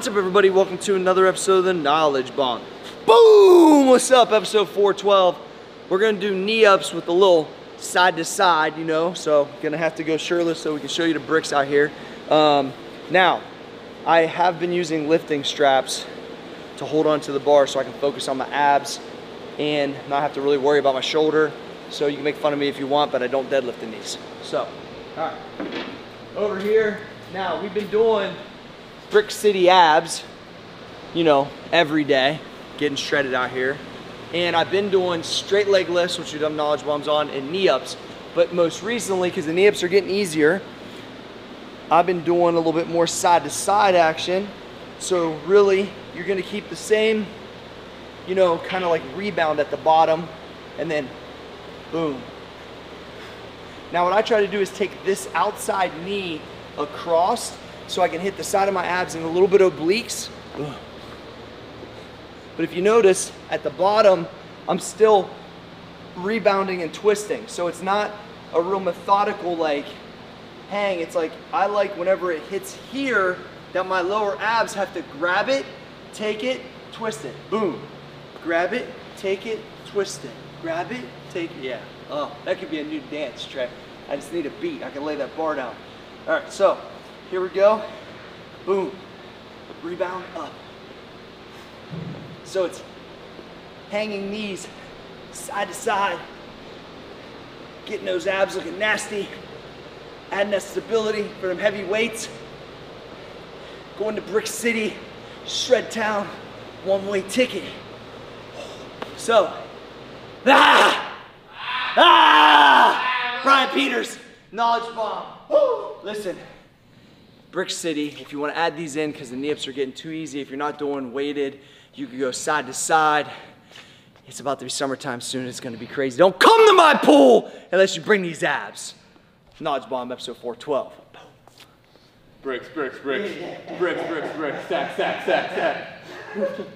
What's up everybody? Welcome to another episode of the Knowledge Bomb. Boom! What's up? Episode 412. We're gonna do knee ups with a little side to side, you know, so gonna have to go shirtless so we can show you the bricks out here. Um, now, I have been using lifting straps to hold on to the bar so I can focus on my abs and not have to really worry about my shoulder. So you can make fun of me if you want, but I don't deadlift in these. So, all right. Over here, now we've been doing Brick City abs, you know, every day, getting shredded out here. And I've been doing straight leg lifts, which we've done knowledge bombs on, and knee ups. But most recently, because the knee ups are getting easier, I've been doing a little bit more side to side action. So really, you're gonna keep the same, you know, kind of like rebound at the bottom, and then boom. Now what I try to do is take this outside knee across so I can hit the side of my abs and a little bit of obliques. But if you notice, at the bottom, I'm still rebounding and twisting. So it's not a real methodical like hang. It's like, I like whenever it hits here, that my lower abs have to grab it, take it, twist it. Boom. Grab it, take it, twist it. Grab it, take it. Yeah. Oh, that could be a new dance, Trey. I just need a beat. I can lay that bar down. All right, so here we go. Boom. Rebound up. So it's hanging knees side to side, getting those abs looking nasty, adding that stability for them heavy weights. Going to Brick City, Shred Town, one way ticket. So, ah! Ah! Brian Peters, Knowledge Bomb. Woo! Listen, Brick City, if you want to add these in because the ups are getting too easy, if you're not doing weighted, you can go side to side. It's about to be summertime soon. It's going to be crazy. Don't come to my pool unless you bring these abs. Knowledge Bomb, episode 412. Bricks, bricks, bricks. Bricks, bricks, bricks. Stack, stack, stack, stack.